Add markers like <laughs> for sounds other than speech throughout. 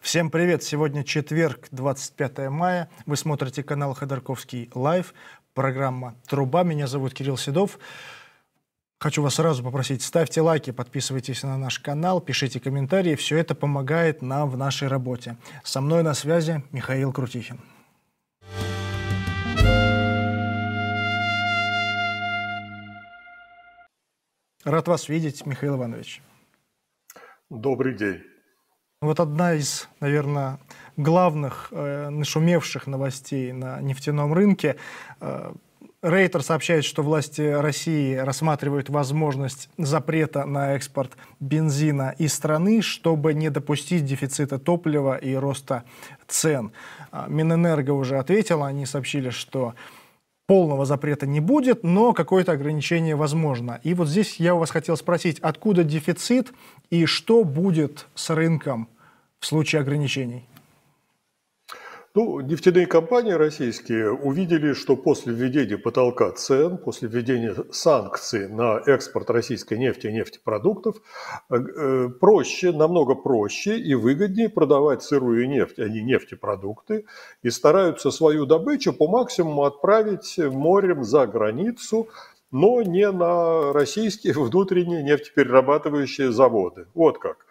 Всем привет! Сегодня четверг, 25 мая. Вы смотрите канал Ходорковский Лайв, программа «Труба». Меня зовут Кирилл Седов. Хочу вас сразу попросить, ставьте лайки, подписывайтесь на наш канал, пишите комментарии. Все это помогает нам в нашей работе. Со мной на связи Михаил Крутихин. Рад вас видеть, Михаил Иванович. Добрый день. Вот одна из, наверное, главных э, нашумевших новостей на нефтяном рынке. Э, Рейтер сообщает, что власти России рассматривают возможность запрета на экспорт бензина из страны, чтобы не допустить дефицита топлива и роста цен. А Минэнерго уже ответила, они сообщили, что полного запрета не будет, но какое-то ограничение возможно. И вот здесь я у вас хотел спросить, откуда дефицит и что будет с рынком в случае ограничений? Ну, нефтяные компании российские увидели, что после введения потолка цен, после введения санкций на экспорт российской нефти и нефтепродуктов, э, э, проще, намного проще и выгоднее продавать сырую нефть, а не нефтепродукты, и стараются свою добычу по максимуму отправить морем за границу, но не на российские <laughs> внутренние нефтеперерабатывающие заводы. Вот как.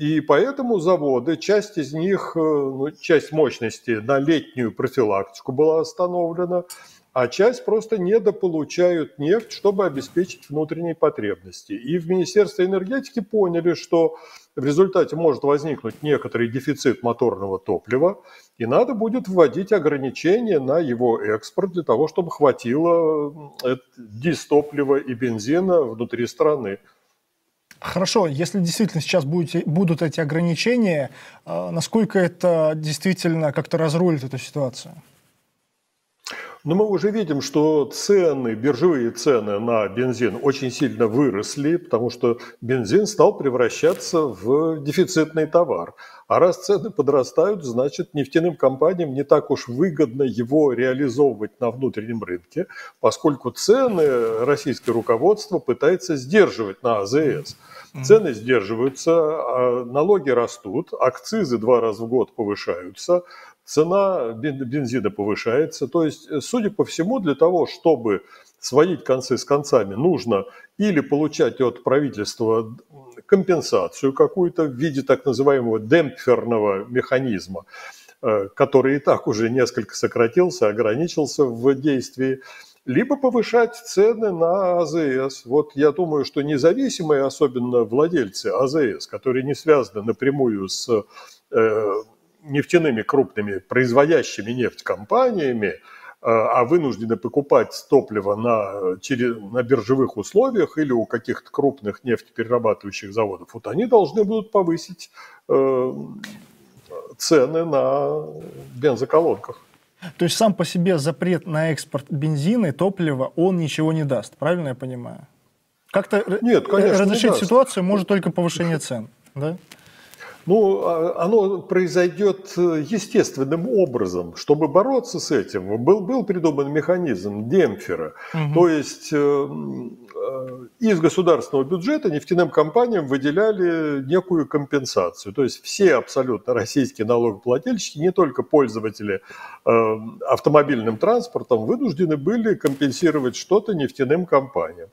И поэтому заводы, часть из них, э, ну, часть мощности на летнюю профилактику была остановлена, а часть просто недополучают нефть, чтобы обеспечить внутренние потребности. И в Министерстве энергетики поняли, что в результате может возникнуть некоторый дефицит моторного топлива, и надо будет вводить ограничения на его экспорт для того, чтобы хватило дистоплива и бензина внутри страны. Хорошо, если действительно сейчас будете, будут эти ограничения, э, насколько это действительно как-то разрулит эту ситуацию? Но мы уже видим, что цены, биржевые цены на бензин очень сильно выросли, потому что бензин стал превращаться в дефицитный товар. А раз цены подрастают, значит нефтяным компаниям не так уж выгодно его реализовывать на внутреннем рынке, поскольку цены российское руководство пытается сдерживать на АЗС. Цены сдерживаются, а налоги растут, акцизы два раза в год повышаются, цена бензина повышается. То есть, э, судя по всему, для того, чтобы сводить концы с концами, нужно или получать от правительства компенсацию какую-то в виде так называемого демпферного механизма, э, который и так уже несколько сократился, ограничился в действии, либо повышать цены на АЗС. Вот я думаю, что независимые, особенно владельцы АЗС, которые не связаны напрямую с э, нефтяными крупными производящими нефть компаниями, э, а вынуждены покупать топливо на, через, на биржевых условиях или у каких-то крупных нефтеперерабатывающих заводов, вот они должны будут повысить э, цены на бензоколонках. То есть сам по себе запрет на экспорт бензина и топлива, он ничего не даст, правильно я понимаю? Как-то Нет, конечно, разрешить ситуацию может только повышение цен, да? Ну, а, оно произойдет э, естественным образом. Чтобы бороться с этим, был, был придуман механизм демпфера. Угу. То есть э, э, из государственного бюджета нефтяным компаниям выделяли некую компенсацию. То есть все абсолютно российские налогоплательщики, не только пользователи автомобильным транспортом, вынуждены были компенсировать что-то нефтяным компаниям.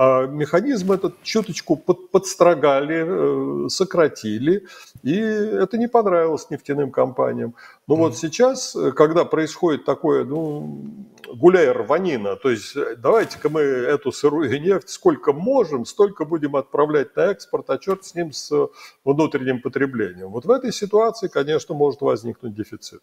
А механизм этот чуточку под, подстрогали, э, сократили, и это не понравилось нефтяным компаниям. Но mm. вот сейчас, э, когда происходит такое, ну, гуляй рванина, то есть э, давайте-ка мы эту сырую нефть сколько можем, столько будем отправлять на экспорт, а черт с ним, с внутренним потреблением. Вот в этой ситуации, конечно, может возникнуть дефицит.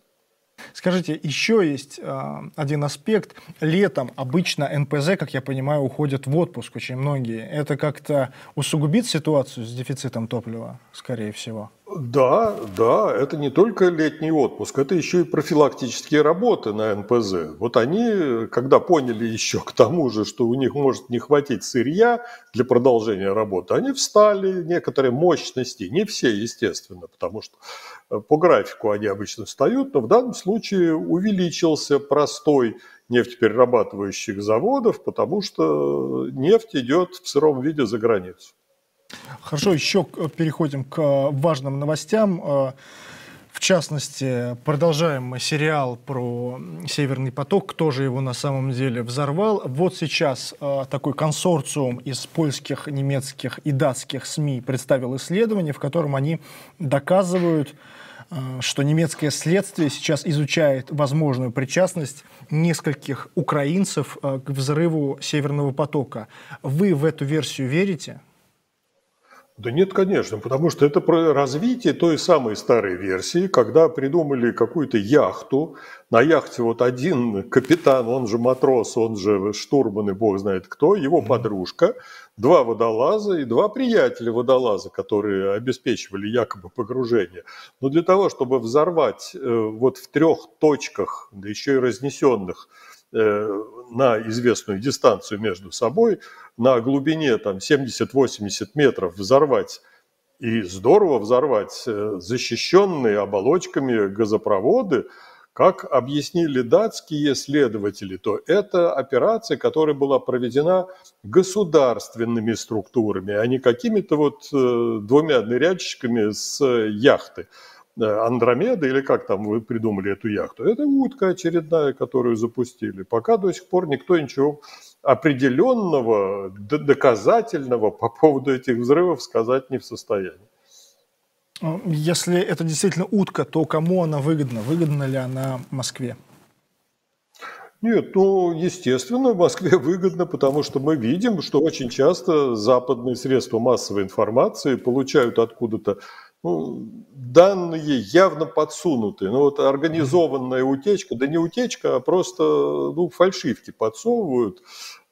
Скажите, еще есть э, один аспект. Летом обычно НПЗ, как я понимаю, уходят в отпуск очень многие. Это как-то усугубит ситуацию с дефицитом топлива, скорее всего? Да, да, это не только летний отпуск, это еще и профилактические работы на НПЗ. Вот они, когда поняли еще к тому же, что у них может не хватить сырья для продолжения работы, они встали некоторые мощности, не все, естественно, потому что э, по графику они обычно встают, но в данном случае увеличился простой нефтеперерабатывающих заводов, потому что нефть идет в сыром виде за границу. Хорошо, еще переходим к важным новостям. Э, В частности, продолжаем мы сериал про Северный поток, кто же его на самом деле взорвал. Вот сейчас э, такой консорциум из польских, немецких и датских СМИ представил исследование, в котором они доказывают, э, что немецкое следствие сейчас изучает возможную причастность нескольких украинцев э, к взрыву Северного потока. Вы в эту версию верите? Да нет, конечно, потому что это про развитие той самой старой версии, когда придумали какую-то яхту. На яхте вот один капитан, он же матрос, он же штурман и бог знает кто, его подружка, два водолаза и два приятеля водолаза, которые обеспечивали якобы погружение. Но для того, чтобы взорвать э, вот в трех точках, да еще и разнесенных, Э, на известную дистанцию между собой, на глубине там 70-80 метров взорвать и здорово взорвать э, защищенные оболочками газопроводы, как объяснили датские следователи, то это операция, которая была проведена государственными структурами, а не какими-то вот э, двумя ныряльщиками с яхты. Андромеда, или как там вы придумали эту яхту, это утка очередная, которую запустили. Пока до сих пор никто ничего определенного, доказательного по поводу этих взрывов сказать не в состоянии. Ну, если это действительно утка, то кому она выгодна? Выгодна ли она Москве? Нет, ну, естественно, в Москве выгодно, потому что мы видим, что очень часто западные средства массовой информации получают откуда-то ну, данные явно подсунуты. Ну вот организованная утечка, да не утечка, а просто ну, фальшивки подсовывают.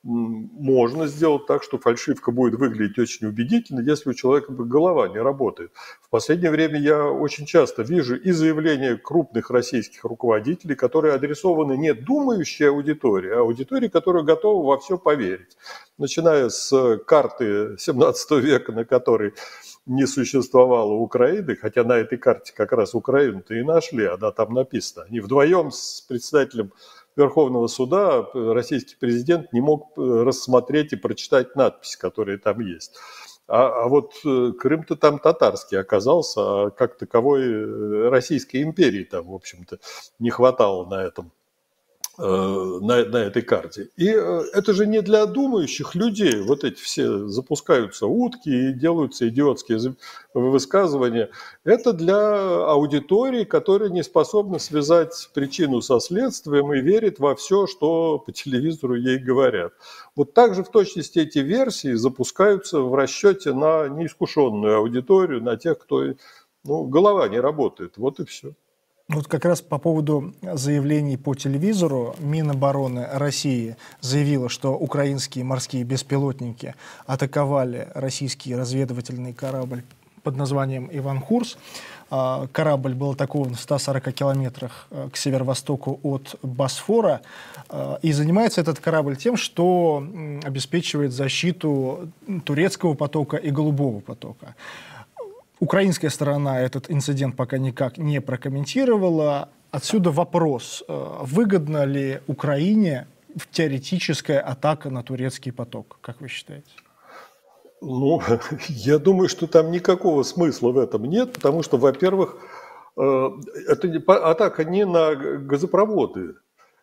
Можно сделать так, что фальшивка будет выглядеть очень убедительно, если у человека голова не работает. В последнее время я очень часто вижу и заявления крупных российских руководителей, которые адресованы не думающей аудитории, а аудитории, которая готова во все поверить. Начиная с карты 17 века, на которой не существовало Украины, хотя на этой карте как раз Украину-то и нашли, она там написана. Они вдвоем с председателем Верховного суда российский президент не мог э, рассмотреть и прочитать надпись, которая там есть. А, а вот э, Крым-то там татарский оказался, а как таковой э, Российской империи там, в общем-то, не хватало на этом Э, на, на этой карте. И э, это же не для думающих людей. Вот эти все запускаются утки и делаются идиотские высказывания. Это для аудитории, которая не способна связать причину со следствием и верит во все, что по телевизору ей говорят. Вот так же в точности эти версии запускаются в расчете на неискушенную аудиторию, на тех, кто ну, голова не работает. Вот и все. Вот как раз по поводу заявлений по телевизору Минобороны России заявила, что украинские морские беспилотники атаковали российский разведывательный корабль под названием «Иван Хурс». А, корабль был атакован в 140 километрах э, к северо-востоку от Босфора. А, и занимается этот корабль тем, что обеспечивает защиту турецкого потока и голубого потока. Украинская сторона этот инцидент пока никак не прокомментировала. Отсюда вопрос, э, выгодна ли Украине теоретическая атака на турецкий поток, как вы считаете? Ну, <laughs> я думаю, что там никакого смысла в этом нет, потому что, во-первых, э, это атака не на газопроводы,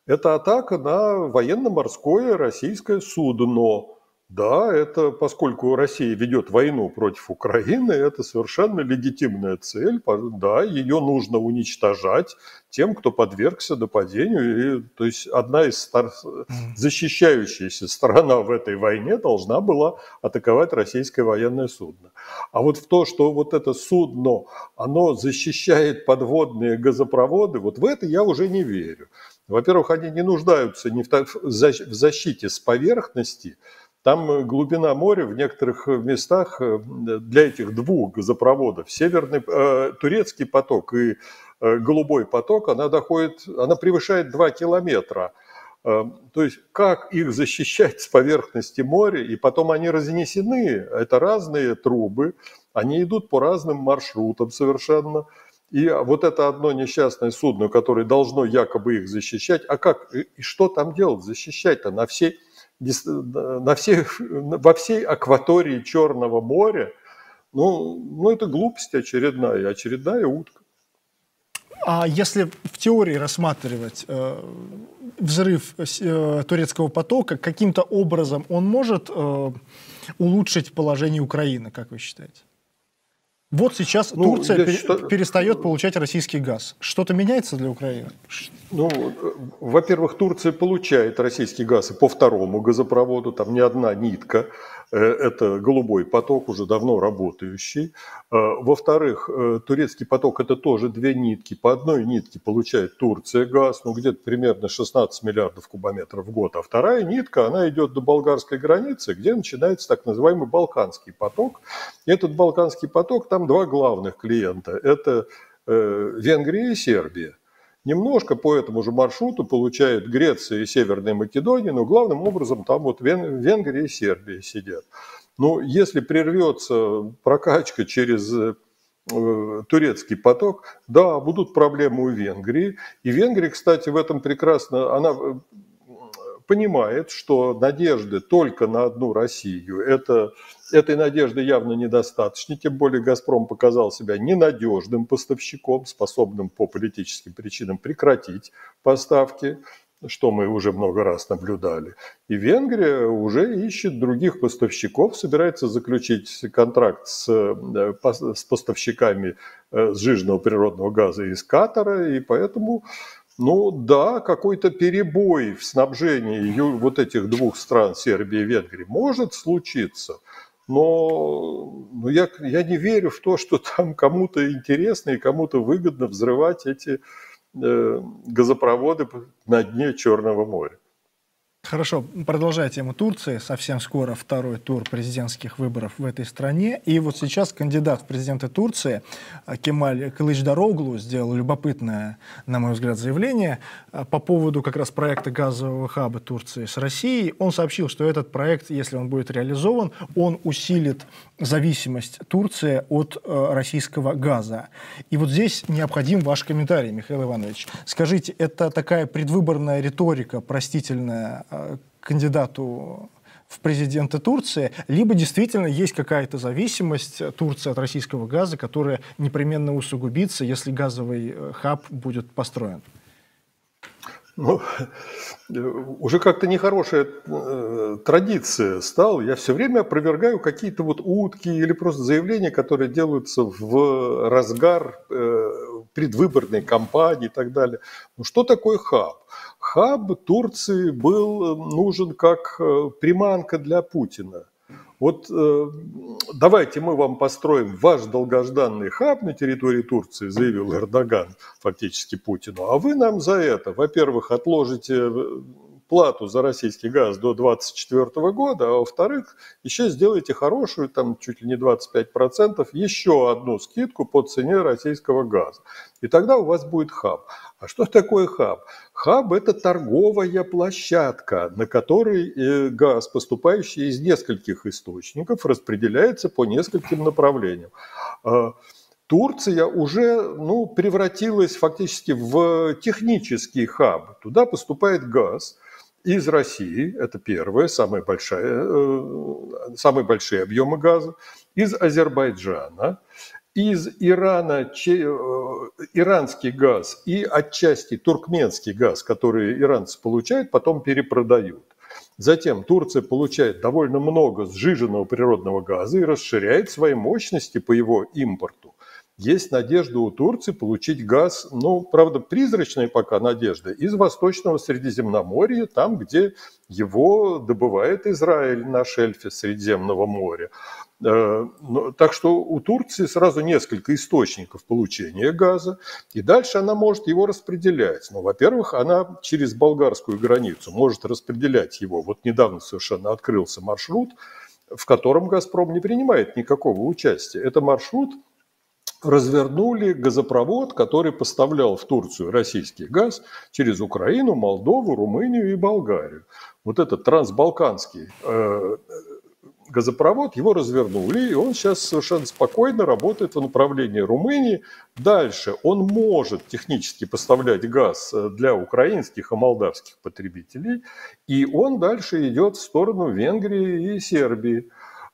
это атака на военно-морское российское судно. Да, это поскольку Россия ведет войну против Украины, это совершенно легитимная цель. Да, ее нужно уничтожать тем, кто подвергся нападению. И, то есть одна из стар... защищающаяся сторона в этой войне должна была атаковать российское военное судно. А вот в то, что вот это судно, оно защищает подводные газопроводы, вот в это я уже не верю. Во-первых, они не нуждаются ни в защите с поверхности, там э, глубина моря в некоторых э, местах э, для этих двух газопроводов, северный э, турецкий поток и э, голубой поток, она доходит, она превышает 2 километра. Э, то есть как их защищать с поверхности моря, и потом они разнесены, это разные трубы, они идут по разным маршрутам совершенно. И вот это одно несчастное судно, которое должно якобы их защищать, а как и что там делать, защищать-то на всей на всей, во всей акватории Черного моря, ну, ну это глупость очередная, очередная утка. А если в теории рассматривать э, взрыв э, турецкого потока, каким-то образом он может э, улучшить положение Украины, как вы считаете? Вот сейчас ну, Турция пер, что... перестает получать российский газ. Что-то меняется для Украины? Ну, во-первых, Турция получает российский газ и по второму газопроводу, там не одна нитка это голубой поток, уже давно работающий. Э, во-вторых, э, турецкий поток – это тоже две нитки. По одной нитке получает Турция газ, ну где-то примерно 16 миллиардов кубометров в год. А вторая нитка, она идет до болгарской границы, где начинается так называемый Балканский поток. И этот Балканский поток, там два главных клиента – это Венгрия и Сербия. Немножко по этому же маршруту получают Греция и Северная Македония, но главным образом там вот Венгрия и Сербия сидят. Но если прервется прокачка через э, турецкий поток, да, будут проблемы у Венгрии. И Венгрия, кстати, в этом прекрасно, она э, понимает, что надежды только на одну Россию, это, этой надежды явно недостаточно, тем более «Газпром» показал себя ненадежным поставщиком, способным по политическим причинам прекратить поставки, что мы уже много раз наблюдали. И Венгрия уже ищет других поставщиков, собирается заключить контракт с, э, с поставщиками э, сжиженного природного газа из Катара, и поэтому ну да, какой-то перебой в снабжении вот этих двух стран, Сербии и Венгрии, может случиться. Но, но я, я не верю в то, что там кому-то интересно и кому-то выгодно взрывать эти э, газопроводы на дне Черного моря. Хорошо, продолжая тему Турции. Совсем скоро второй тур президентских выборов в этой стране. И вот сейчас кандидат в президенты Турции а, Кемаль Кылычдароглу сделал любопытное, на мой взгляд, заявление а, по поводу как раз проекта газового хаба Турции с Россией. Он сообщил, что этот проект, если он будет реализован, он усилит зависимость Турции от э, российского газа. И вот здесь необходим ваш комментарий, Михаил Иванович. Скажите, это такая предвыборная риторика, простительная э, кандидату в президенты Турции, либо действительно есть какая-то зависимость Турции от российского газа, которая непременно усугубится, если газовый э, хаб будет построен? Ну, уже как-то нехорошая э, традиция стала. Я все время опровергаю какие-то вот утки или просто заявления, которые делаются в разгар э, предвыборной кампании и так далее. Ну, что такое хаб? Хаб Турции был нужен как э, приманка для Путина. Вот э, давайте мы вам построим ваш долгожданный хаб на территории Турции, заявил Эрдоган фактически Путину, а вы нам за это, во-первых, отложите э, плату за российский газ до 2024 года, а во-вторых, еще сделайте хорошую, там чуть ли не 25%, еще одну скидку по цене российского газа. И тогда у вас будет хаб. А что такое хаб? Хаб – это торговая площадка, на которой э, газ, поступающий из нескольких источников, распределяется по нескольким направлениям. А, Турция уже ну, превратилась фактически в технический хаб. Туда поступает газ из России, это первое, самые большие, э, самые большие объемы газа, из Азербайджана, из Ирана че, э, иранский газ и отчасти туркменский газ, который иранцы получают, потом перепродают. Затем Турция получает довольно много сжиженного природного газа и расширяет свои мощности по его импорту. Есть надежда у Турции получить газ, ну, правда, призрачная пока надежда, из Восточного Средиземноморья, там, где его добывает Израиль на шельфе Средиземного моря. Э, так что у Турции сразу несколько источников получения газа, и дальше она может его распределять. Ну, во-первых, она через болгарскую границу может распределять его. Вот недавно совершенно открылся маршрут, в котором «Газпром» не принимает никакого участия. Это маршрут развернули газопровод, который поставлял в Турцию российский газ через Украину, Молдову, Румынию и Болгарию. Вот этот трансбалканский э, газопровод, его развернули, и он сейчас совершенно спокойно работает в направлении Румынии. Дальше он может технически поставлять газ э, для украинских и молдавских потребителей, и он дальше идет в сторону Венгрии и Сербии.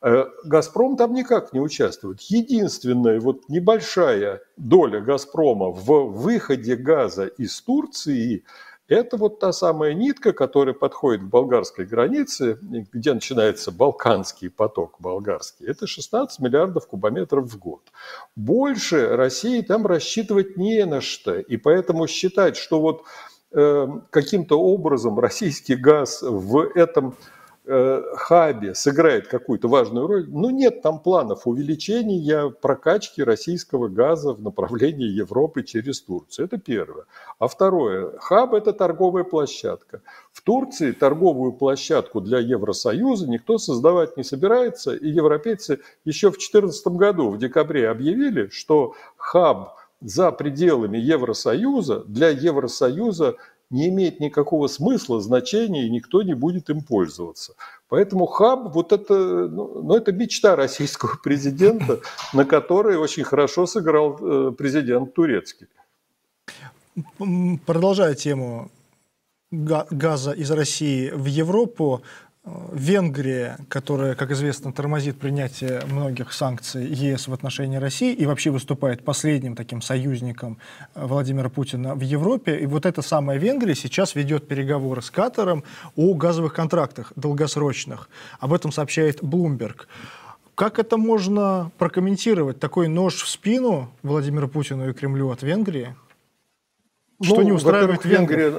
Э, «Газпром» там никак не участвует. Единственная вот небольшая доля «Газпрома» в выходе газа из Турции – это вот та самая нитка, которая подходит к болгарской границе, где начинается Балканский поток болгарский. Это 16 миллиардов кубометров в год. Больше России там рассчитывать не на что. И поэтому считать, что вот э, каким-то образом российский газ в этом хабе сыграет какую-то важную роль, но нет там планов увеличения прокачки российского газа в направлении Европы через Турцию. Это первое. А второе, хаб – это торговая площадка. В Турции торговую площадку для Евросоюза никто создавать не собирается, и европейцы еще в 2014 году, в декабре, объявили, что хаб за пределами Евросоюза для Евросоюза не имеет никакого смысла, значения, и никто не будет им пользоваться. Поэтому хаб, вот это, ну, ну, это мечта российского <laughs> президента, на которой очень хорошо сыграл э, президент турецкий. Продолжая тему газа из России в Европу, Венгрия, которая, как известно, тормозит принятие многих санкций ЕС в отношении России и вообще выступает последним таким союзником э, Владимира Путина в Европе. И вот эта самая Венгрия сейчас ведет переговоры с Катаром о газовых контрактах долгосрочных. Об этом сообщает Bloomberg. Как это можно прокомментировать? Такой нож в спину Владимиру Путину и Кремлю от Венгрии? Что ну, не устраивает Венгрия?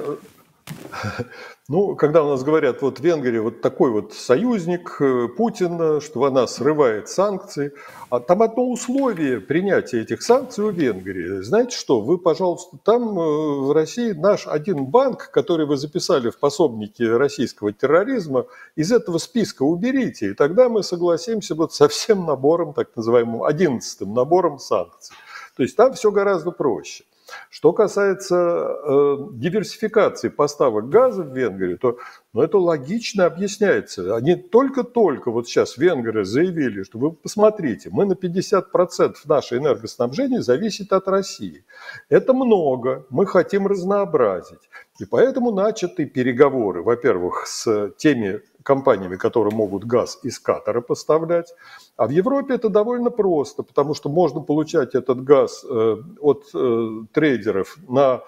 Ну, когда у нас говорят, вот Венгрия вот такой вот союзник э, Путина, что она срывает санкции, а там одно условие принятия этих санкций у Венгрии. Знаете что, вы, пожалуйста, там э, в России наш один банк, который вы записали в пособнике российского терроризма, из этого списка уберите, и тогда мы согласимся вот со всем набором, так называемым одиннадцатым набором санкций. То есть там все гораздо проще. Что касается э, диверсификации поставок газа в Венгрию, то ну, это логично объясняется. Они только-только, вот сейчас венгры заявили, что вы посмотрите, мы на 50% наше энергоснабжение зависит от России. Это много, мы хотим разнообразить. И поэтому начаты переговоры, во-первых, с теми компаниями, которые могут газ из Катара поставлять. А в Европе это довольно просто, потому что можно получать этот газ э, от э, трейдеров на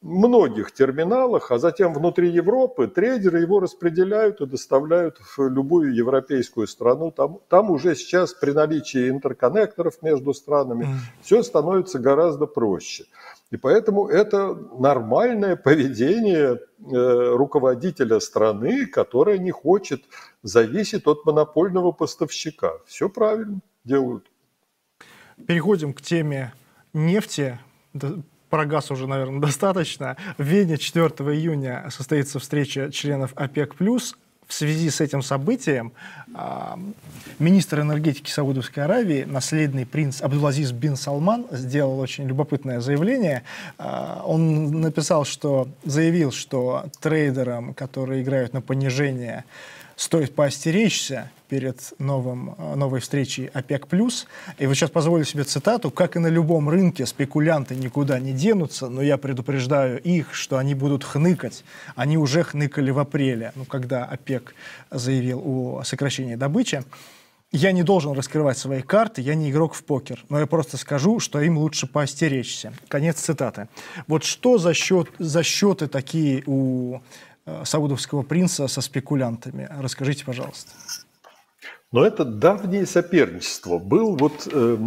многих терминалах, а затем внутри Европы трейдеры его распределяют и доставляют в любую европейскую страну. Там, там уже сейчас при наличии интерконнекторов между странами mm. все становится гораздо проще. И поэтому это нормальное поведение руководителя страны, которая не хочет зависеть от монопольного поставщика. Все правильно делают. Переходим к теме нефти. Про газ уже, наверное, <laughs> достаточно. В Вене 4 июня состоится встреча членов ОПЕК+. В связи с этим событием а, министр энергетики Саудовской Аравии, наследный принц Абдулазиз бин Салман, сделал очень любопытное заявление. А, он написал, что заявил, что трейдерам, которые играют на понижение, стоит поостеречься перед новым, э, новой встречей ОПЕК+. И вот сейчас позволю себе цитату. «Как и на любом рынке, спекулянты никуда не денутся, но я предупреждаю их, что они будут хныкать. Они уже хныкали в апреле, ну, когда ОПЕК заявил о сокращении добычи. Я не должен раскрывать свои карты, я не игрок в покер, но я просто скажу, что им лучше поостеречься». Конец цитаты. Вот что за, счет, за счеты такие у саудовского принца со спекулянтами? Расскажите, пожалуйста. Но это давнее соперничество. Был вот э,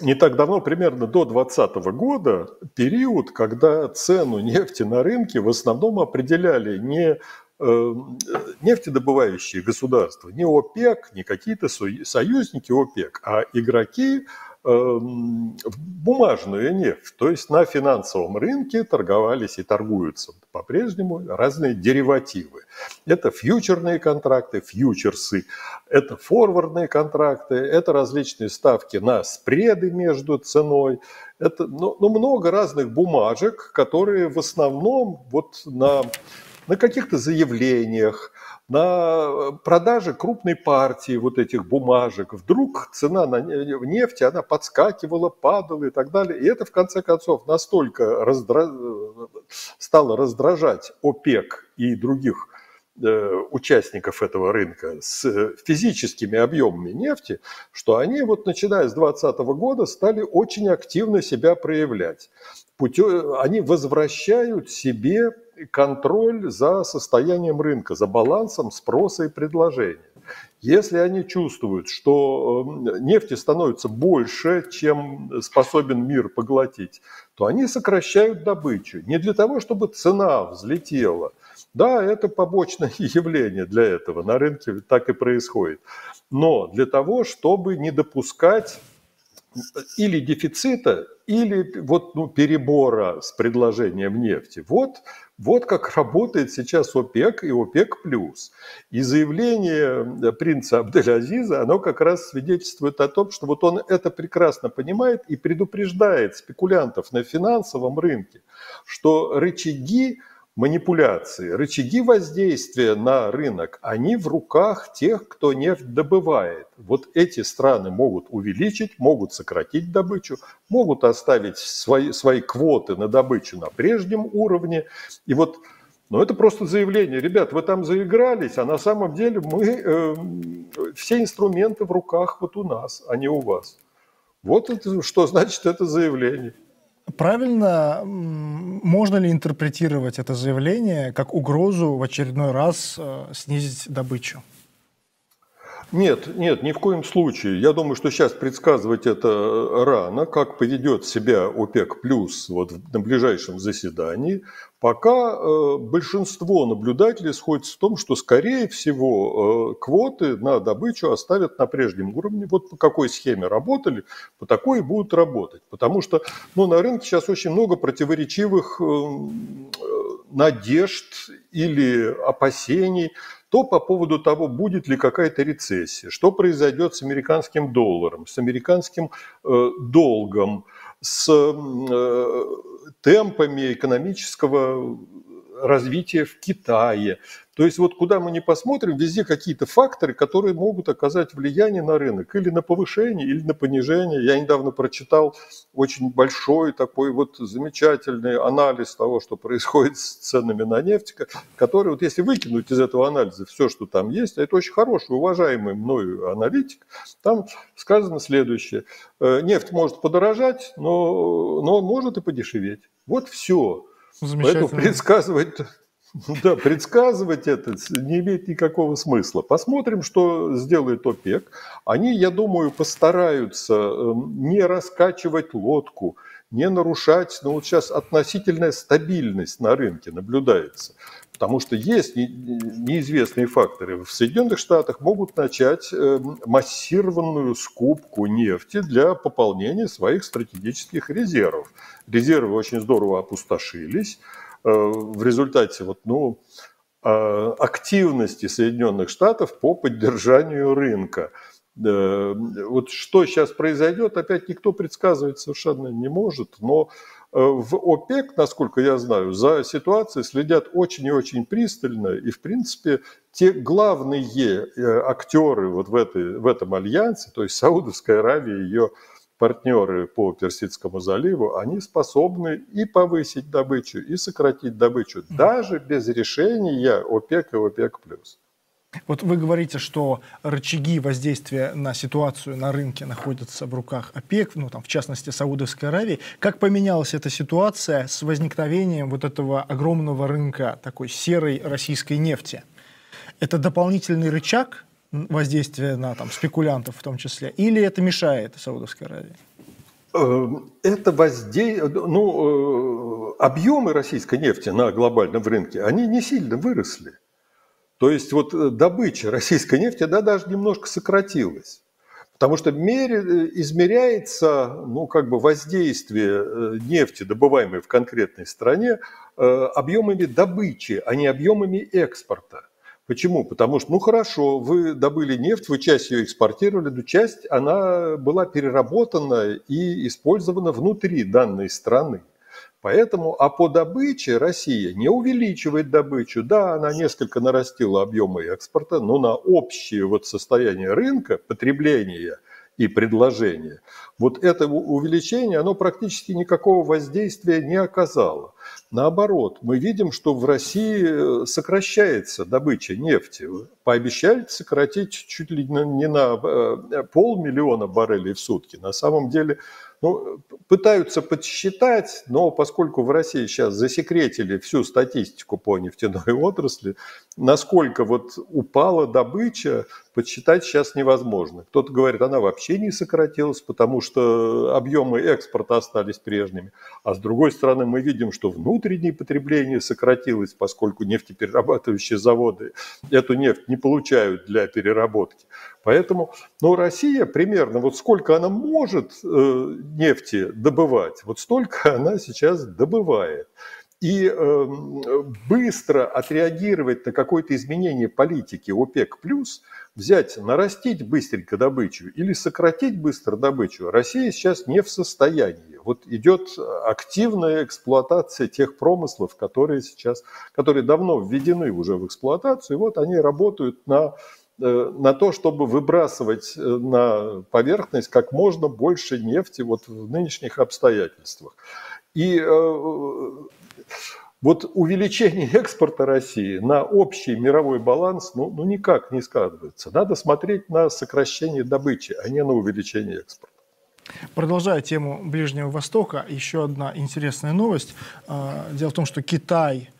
не так давно, примерно до 2020 года, период, когда цену нефти на рынке в основном определяли не э, нефтедобывающие государства, не ОПЕК, не какие-то союзники ОПЕК, а игроки бумажную нефть. То есть на финансовом рынке торговались и торгуются по-прежнему разные деривативы. Это фьючерные контракты, фьючерсы, это форвардные контракты, это различные ставки на спреды между ценой. Это ну, ну, много разных бумажек, которые в основном вот на, на каких-то заявлениях, на продаже крупной партии вот этих бумажек. Вдруг цена на нефти, она подскакивала, падала и так далее. И это, в конце концов, настолько раздра... стало раздражать ОПЕК и других Э, участников этого рынка с физическими объемами нефти, что они вот начиная с 2020 года стали очень активно себя проявлять. Они возвращают себе контроль за состоянием рынка, за балансом спроса и предложения. Если они чувствуют, что э, нефти становится больше, чем способен мир поглотить, то они сокращают добычу. Не для того, чтобы цена взлетела – да, это побочное <laughs> явление для этого, на рынке так и происходит. Но для того, чтобы не допускать или дефицита, или вот, ну, перебора с предложением нефти. Вот, вот как работает сейчас ОПЕК и ОПЕК+. И заявление принца Абдель-Азиза, оно как раз свидетельствует о том, что вот он это прекрасно понимает и предупреждает спекулянтов на финансовом рынке, что рычаги манипуляции, рычаги воздействия на рынок, они в руках тех, кто нефть добывает. Вот эти страны могут увеличить, могут сократить добычу, могут оставить свои, свои квоты на добычу на прежнем уровне. И вот но ну, это просто заявление. Ребят, вы там заигрались, а на самом деле мы, э, все инструменты в руках вот у нас, а не у вас. Вот это, что значит это заявление. Правильно, можно ли интерпретировать это заявление как угрозу в очередной раз э, снизить добычу? Нет, нет, ни в коем случае. Я думаю, что сейчас предсказывать это э, рано, как поведет себя ОПЕК плюс вот на ближайшем заседании. Пока э, большинство наблюдателей сходится в том, что, скорее всего, э, квоты на добычу оставят на прежнем уровне. Вот по какой схеме работали, по такой и будут работать. Потому что ну, на рынке сейчас очень много противоречивых э, надежд или опасений то по поводу того, будет ли какая-то рецессия, что произойдет с американским долларом, с американским э, долгом, с э, темпами экономического развития в Китае. То есть вот куда мы не посмотрим, везде какие-то факторы, которые могут оказать влияние на рынок или на повышение, или на понижение. Я недавно прочитал очень большой такой вот замечательный анализ того, что происходит с ценами на нефть, который вот если выкинуть из этого анализа все, что там есть, это очень хороший, уважаемый мною аналитик, там сказано следующее. Э, нефть может подорожать, но, но может и подешеветь. Вот все. Поэтому предсказывать да, предсказывать это не имеет никакого смысла. Посмотрим, что сделает ОПЕК. Они, я думаю, постараются эм, не раскачивать лодку, не нарушать, ну вот сейчас относительная стабильность на рынке наблюдается. Потому что есть неизвестные факторы. В Соединенных Штатах могут начать эм, массированную скупку нефти для пополнения своих стратегических резервов. Резервы очень здорово опустошились в результате вот, ну, а, активности Соединенных Штатов по поддержанию рынка. Э, вот что сейчас произойдет, опять никто предсказывать совершенно не может, но э, в ОПЕК, насколько я знаю, за ситуацией следят очень и очень пристально, и, в принципе, те главные актеры вот в, этой, в этом альянсе, то есть Саудовская Аравия, ее партнеры по Персидскому заливу, они способны и повысить добычу, и сократить добычу, даже без решения ОПЕК и ОПЕК+. Вот вы говорите, что рычаги воздействия на ситуацию на рынке находятся в руках ОПЕК, ну там в частности Саудовской Аравии. Как поменялась эта ситуация с возникновением вот этого огромного рынка такой серой российской нефти? Это дополнительный рычаг воздействие на там, спекулянтов в том числе, или это мешает Саудовской Аравии? Эм, это воздействие, ну, э, объемы российской нефти на глобальном рынке, они не сильно выросли. То есть вот э, добыча российской нефти, да, даже немножко сократилась. Потому что мере, э, измеряется ну, как бы воздействие нефти, добываемой в конкретной стране, объемами добычи, а не объемами экспорта. Почему? Потому что, ну хорошо, вы добыли нефть, вы часть ее экспортировали, но часть, она была переработана и использована внутри данной страны. Поэтому, а по добыче Россия не увеличивает добычу. Да, она несколько нарастила объемы экспорта, но на общее вот состояние рынка, потребления и предложения, вот это увеличение, оно практически никакого воздействия не оказало. Наоборот, мы видим, что в России э, сокращается добыча нефти. Пообещали сократить чуть ли не на э, полмиллиона баррелей в сутки. На самом деле ну, пытаются подсчитать, но поскольку в России сейчас засекретили всю статистику по нефтяной <laughs> отрасли, насколько вот упала добыча, подсчитать сейчас невозможно. Кто-то говорит, она вообще не сократилась, потому что объемы экспорта остались прежними. А с другой стороны, мы видим, что внутреннее потребление сократилось, поскольку нефтеперерабатывающие заводы эту нефть не получают для переработки. Поэтому, ну, Россия примерно, вот сколько она может э, нефти добывать, вот столько она сейчас добывает. И э, быстро отреагировать на какое-то изменение политики ОПЕК+, взять, нарастить быстренько добычу или сократить быстро добычу, Россия сейчас не в состоянии. Вот идет активная эксплуатация тех промыслов, которые сейчас, которые давно введены уже в эксплуатацию, и вот они работают на Э, на то, чтобы выбрасывать э, на поверхность как можно больше нефти вот в нынешних обстоятельствах. И э, вот увеличение экспорта России на общий мировой баланс ну, ну никак не складывается. Надо смотреть на сокращение добычи, а не на увеличение экспорта. Продолжая тему Ближнего Востока, еще одна интересная новость. Дело в том, что Китай,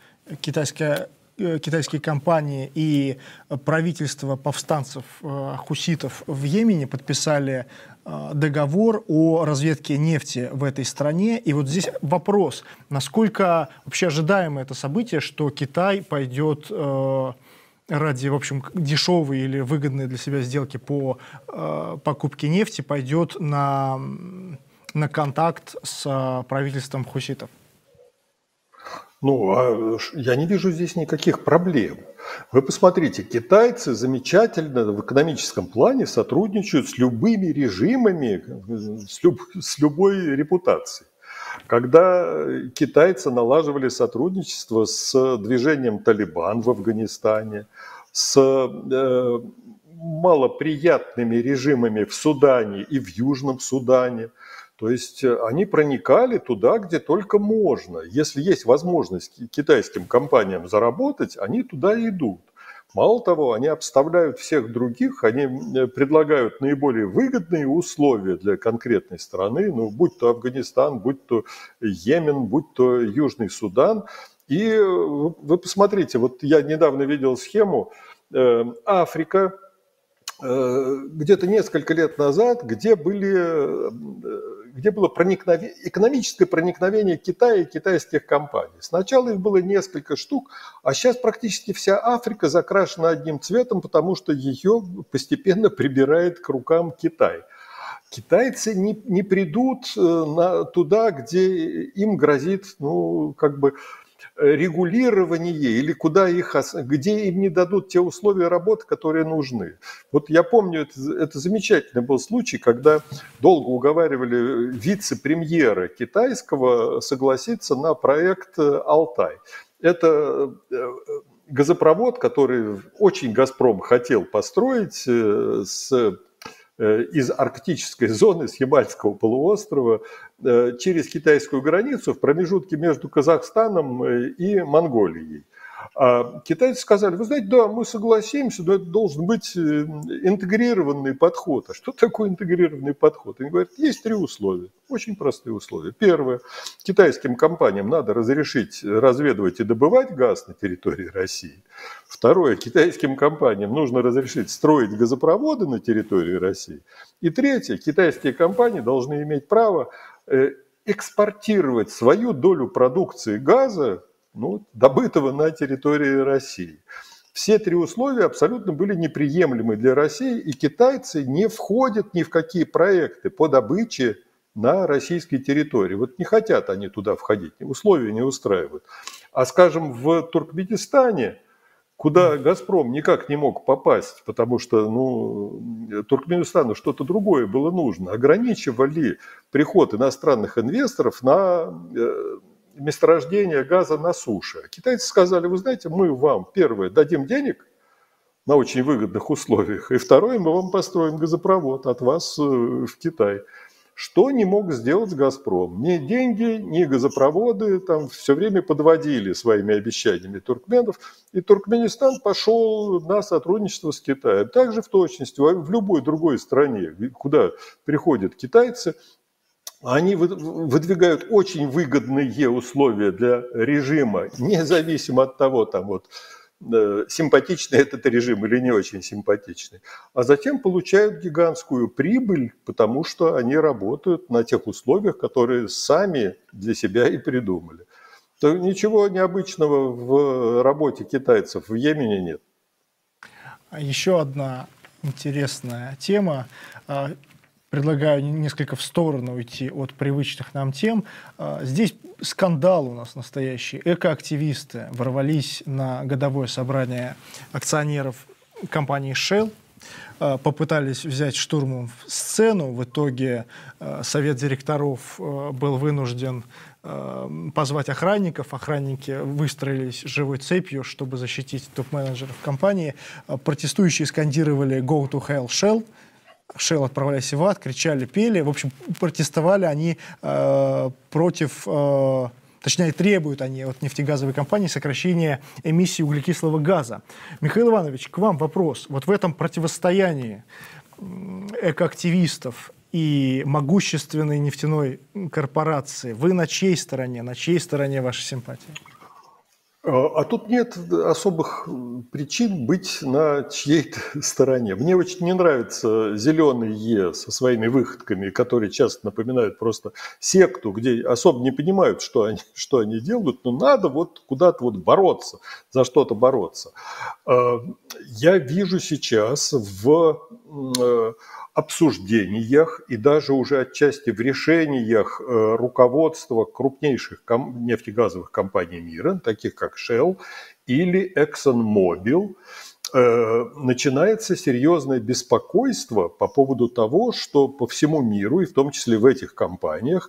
китайская Э, китайские компании и правительство повстанцев э, хуситов в Йемене подписали договор о разведке нефти в этой стране. И вот здесь вопрос, насколько вообще ожидаемо это событие, что Китай пойдет ради, в общем, дешевой или выгодной для себя сделки по покупке нефти, пойдет на, на контакт с правительством хуситов? Ну, а я не вижу здесь никаких проблем. Вы посмотрите, китайцы замечательно в экономическом плане сотрудничают с любыми режимами, с, люб, с любой репутацией. Когда китайцы налаживали сотрудничество с движением Талибан в Афганистане, с э, малоприятными режимами в Судане и в Южном Судане – то есть э, они проникали туда, где только можно. Если есть возможность китайским компаниям заработать, они туда идут. Мало того, они обставляют всех других, они э, предлагают наиболее выгодные условия для конкретной страны, ну, будь то Афганистан, будь то Йемен, будь то Южный Судан. И э, вы посмотрите, вот я недавно видел схему, Африка, где-то несколько лет назад, где были где было проникновение, экономическое проникновение Китая и китайских компаний. Сначала их было несколько штук, а сейчас практически вся Африка закрашена одним цветом, потому что ее постепенно прибирает к рукам Китай. Китайцы не, не придут э, на, туда, где им грозит, ну, как бы, регулирование или куда их, где им не дадут те условия работы, которые нужны. Вот я помню, это, это замечательный был случай, когда долго уговаривали вице-премьера китайского согласиться на проект «Алтай». Это э, газопровод, который очень «Газпром» хотел построить э, с Э, из арктической зоны, с Ямальского полуострова, э, через китайскую границу в промежутке между Казахстаном э, и Монголией. А китайцы сказали, вы знаете, да, мы согласимся, но это должен быть интегрированный подход. А что такое интегрированный подход? Они говорят, есть три условия, очень простые условия. Первое, китайским компаниям надо разрешить разведывать и добывать газ на территории России. Второе, китайским компаниям нужно разрешить строить газопроводы на территории России. И третье, китайские компании должны иметь право э, экспортировать свою долю продукции газа, ну, добытого на территории России. Все три условия абсолютно были неприемлемы для России, и китайцы не входят ни в какие проекты по добыче на российской территории. Вот не хотят они туда входить, условия не устраивают. А скажем, в Туркменистане – куда «Газпром» никак не мог попасть, потому что ну, Туркменистану что-то другое было нужно. Ограничивали приход иностранных инвесторов на месторождение газа на суше. Китайцы сказали, вы знаете, мы вам, первое, дадим денег на очень выгодных условиях, и второе, мы вам построим газопровод от вас э, в Китай. что не мог сделать «Газпром». Ни деньги, ни газопроводы там все время подводили своими обещаниями туркменов, и Туркменистан пошел на сотрудничество с Китаем. Также в точности в любой другой стране, куда приходят китайцы, они выдвигают очень выгодные условия для режима, независимо от того, там вот, Э, симпатичный этот режим или не очень симпатичный, а затем получают гигантскую прибыль, потому что они работают на тех условиях, которые сами для себя и придумали. То ничего необычного в работе китайцев в Йемене нет. Еще одна интересная тема. Предлагаю несколько в сторону уйти от привычных нам тем. А, здесь скандал у нас настоящий. Экоактивисты ворвались на годовое собрание акционеров компании Shell, а, попытались взять штурмом сцену. В итоге а, совет директоров был вынужден позвать охранников. Охранники выстроились живой цепью, чтобы защитить топ-менеджеров компании. Протестующие скандировали «Go to hell, Shell», Шел отправлялись в ад, кричали, пели. В общем, протестовали они э, против, э, точнее, требуют они от нефтегазовой компании сокращения эмиссии углекислого газа. Михаил Иванович, к вам вопрос. Вот в этом противостоянии экоактивистов и могущественной нефтяной корпорации, вы на чьей стороне, на чьей стороне ваша симпатия? А, а тут нет особых причин быть на чьей-то <laughs> стороне. Мне очень не нравится зеленый Е со своими выходками, которые часто напоминают просто секту, где особо не понимают, что они, <laughs> что они делают, но надо вот куда-то вот бороться, за что-то бороться. А, я вижу сейчас в э, обсуждениях и даже уже отчасти в решениях э, руководства крупнейших нефтегазовых компаний мира, таких как Shell или ExxonMobil, э, начинается серьезное беспокойство по поводу того, что по всему миру, и в том числе в этих компаниях,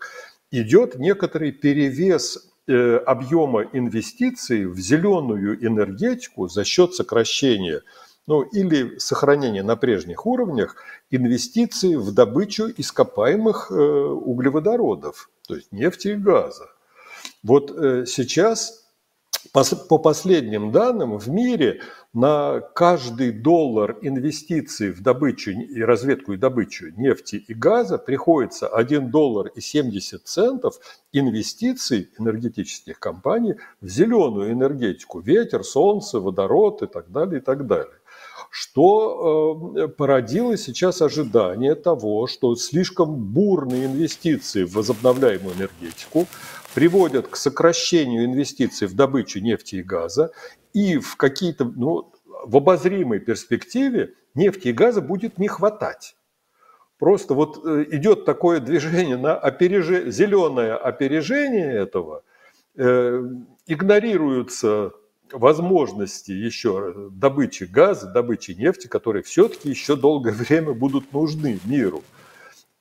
идет некоторый перевес э, объема инвестиций в зеленую энергетику за счет сокращения ну, или сохранение на прежних уровнях инвестиций в добычу ископаемых э, углеводородов, то есть нефти и газа. Вот э, сейчас, по последним данным, в мире на каждый доллар инвестиций в добычу и разведку и добычу нефти и газа приходится 1 доллар и 70 центов инвестиций энергетических компаний в зеленую энергетику, ветер, солнце, водород и так далее, и так далее что э, породило сейчас ожидание того, что слишком бурные инвестиции в возобновляемую энергетику приводят к сокращению инвестиций в добычу нефти и газа, и в какие-то, ну, в обозримой перспективе нефти и газа будет не хватать. Просто вот э, идет такое движение на опереж... зеленое опережение этого, э, игнорируются возможности еще добычи газа, добычи нефти, которые все-таки еще долгое <laughs> время будут нужны миру.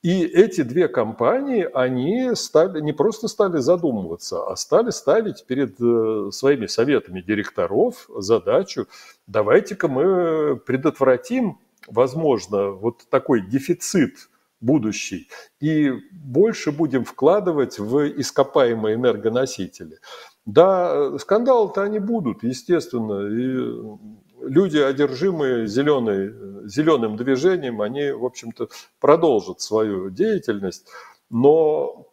И эти две компании, они стали, не просто стали задумываться, а стали ставить перед э, своими советами директоров задачу, давайте-ка мы предотвратим, возможно, вот такой дефицит будущий, и больше будем вкладывать в ископаемые энергоносители. Да, скандалы-то они будут, естественно. И люди, одержимые зеленой, зеленым движением, они, в общем-то, продолжат свою деятельность. Но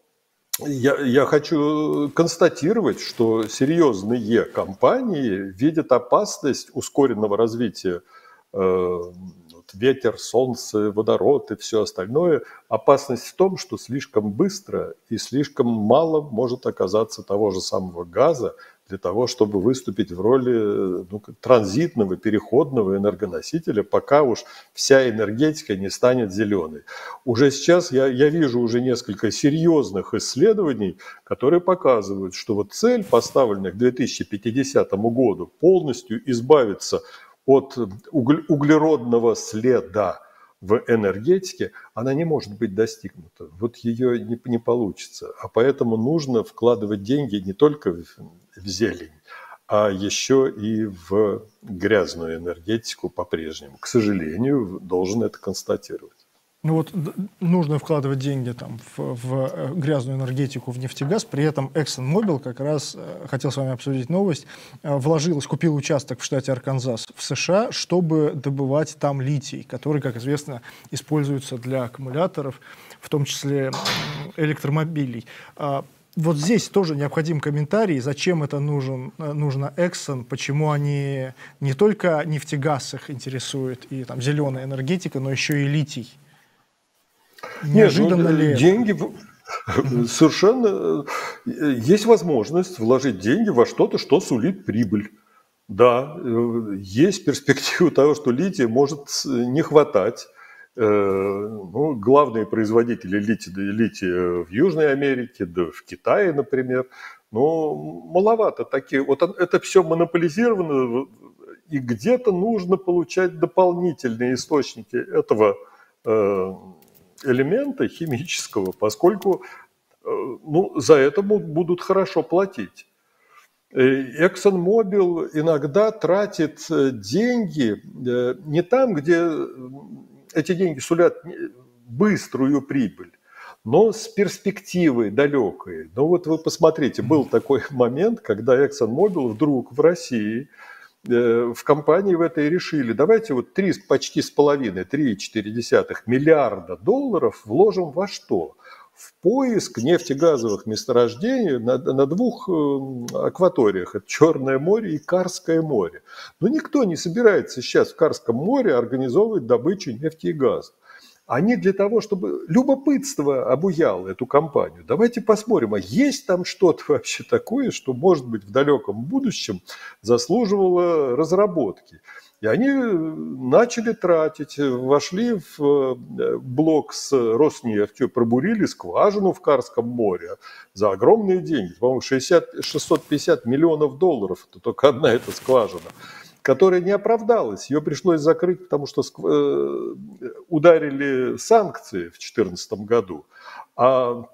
я, я хочу констатировать, что серьезные компании видят опасность ускоренного развития э, ветер, солнце, водород и все остальное. Опасность в том, что слишком быстро и слишком мало может оказаться того же самого газа для того, чтобы выступить в роли ну, транзитного, переходного энергоносителя, пока уж вся энергетика не станет зеленой. Уже сейчас я, я вижу уже несколько серьезных исследований, которые показывают, что вот цель, поставленная к 2050 году, полностью избавиться от углеродного следа в энергетике, она не может быть достигнута. Вот ее не, не получится. А поэтому нужно вкладывать деньги не только в, в зелень, а еще и в грязную энергетику по-прежнему. К сожалению, должен это констатировать. Ну вот нужно вкладывать деньги там, в, в э, грязную энергетику, в нефтегаз. При этом ExxonMobil, как раз э, хотел с вами обсудить новость, э, вложилась, купил участок в штате Арканзас в США, чтобы добывать там литий, который, как известно, используется для аккумуляторов, в том числе электромобилей. А вот здесь тоже необходим комментарий, зачем это нужен, нужно Exxon, почему они не только нефтегаз их интересует и там зеленая энергетика, но еще и литий. Неожиданно Нет, ну, ли деньги совершенно есть возможность вложить деньги во что-то, что сулит прибыль. Да, э, есть перспектива <laughs> того, что лития может не хватать. Э, ну, главные производители лития, лития в Южной Америке, да в Китае, например. Но маловато такие. Вот это все монополизировано, и где-то нужно получать дополнительные источники этого э, элемента химического, поскольку э, ну, за это будут хорошо платить. ExxonMobil иногда тратит э, деньги э, не там, где эти деньги сулят быструю прибыль, но с перспективой далекой. Ну вот вы посмотрите, был такой <laughs> момент, когда ExxonMobil вдруг в России – Э, в компании в этой решили, давайте вот 3, почти с половиной, 3,4 миллиарда долларов вложим во что? В поиск нефтегазовых месторождений на, на двух э, акваториях, это Черное море и Карское море. Но никто не собирается сейчас в Карском море организовывать добычу нефти и газа они для того, чтобы любопытство обуяло эту компанию. Давайте посмотрим, а есть там что-то вообще такое, что, может быть, в далеком будущем заслуживало разработки. И они начали тратить, вошли в э, блок с Роснефтью, пробурили скважину в Карском море за огромные деньги. По-моему, 60, 650 миллионов долларов. Это только одна эта скважина которая не оправдалась. Ее пришлось закрыть, потому что э, ударили санкции в 2014 году. А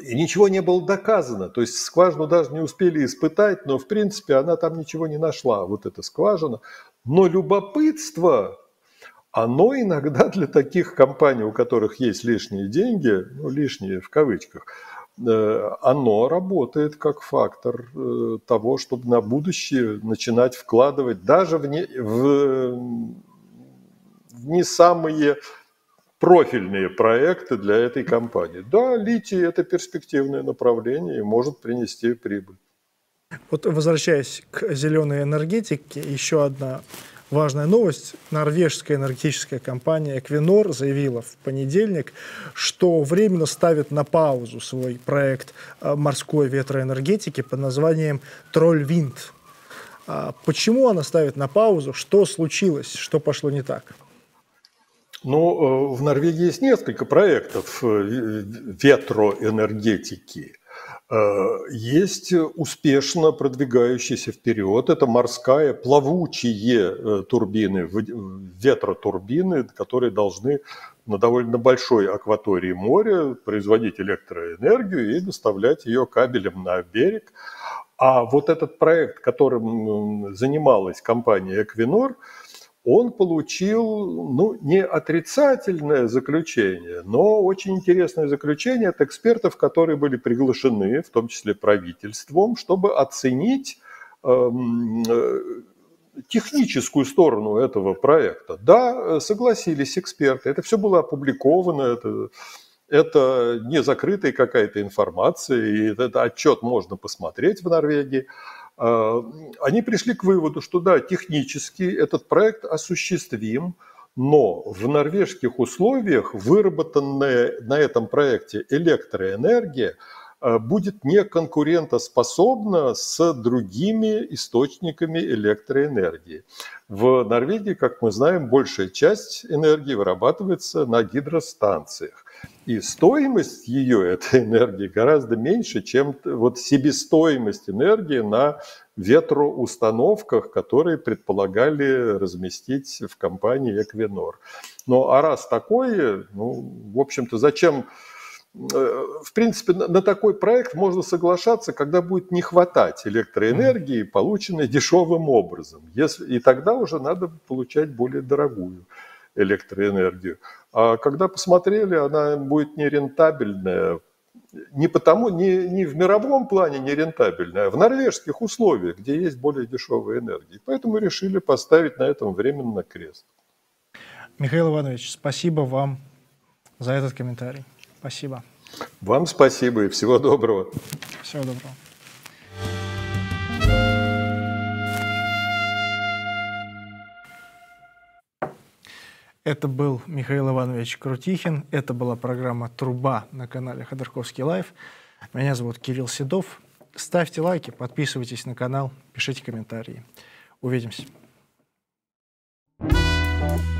и ничего не было доказано. То есть скважину даже не успели испытать, но в принципе она там ничего не нашла, вот эта скважина. Но любопытство, оно иногда для таких компаний, у которых есть лишние деньги, ну лишние в кавычках, оно работает как фактор э, того, чтобы на будущее начинать вкладывать даже в не, в, в не самые профильные проекты для этой компании. Да, литий – это перспективное направление и может принести прибыль. Вот возвращаясь к зеленой энергетике, еще одна Важная новость. Норвежская энергетическая компания Equinor заявила в понедельник, что временно ставит на паузу свой проект э, морской ветроэнергетики под названием Трольвинд. А почему она ставит на паузу? Что случилось? Что пошло не так? Ну, э, в Норвегии есть несколько проектов э, ветроэнергетики. Э, есть успешно продвигающиеся вперед. Это морская, плавучие э, турбины, ветротурбины, которые должны на довольно большой акватории моря производить электроэнергию и доставлять ее кабелем на берег. А вот этот проект, которым занималась компания Equinor, он получил ну, не отрицательное заключение, но очень интересное заключение от экспертов, которые были приглашены, в том числе правительством, чтобы оценить эм, э, техническую сторону этого проекта. Да, согласились эксперты, это все было опубликовано, это, это не закрытая какая-то информация, и этот отчет можно посмотреть в Норвегии. А, они пришли к выводу, что да, технически этот проект осуществим, но в норвежских условиях выработанная на этом проекте электроэнергия а, будет не конкурентоспособна с другими источниками электроэнергии. В Норвегии, как мы знаем, большая часть энергии вырабатывается на гидростанциях. И стоимость ее, <laughs> этой энергии, гораздо меньше, чем вот себестоимость энергии на ветроустановках, которые предполагали разместить в компании Equinor. Но а раз такое, ну, в общем-то, зачем э, в принципе, на такой проект можно соглашаться, когда будет не хватать электроэнергии, полученной дешевым образом. Если, и тогда уже надо получать более дорогую электроэнергию. А когда посмотрели, она будет нерентабельная. Не потому, не, не в мировом плане нерентабельная, а в норвежских условиях, где есть более дешевая энергия. Поэтому решили поставить на этом временно крест. Михаил Иванович, спасибо вам за этот комментарий. Спасибо. Вам спасибо и всего доброго. Всего доброго. Это был Михаил Иванович Крутихин. Это была программа «Труба» на канале «Ходорковский лайф». Меня зовут Кирилл Седов. Ставьте лайки, подписывайтесь на канал, пишите комментарии. Увидимся. thank you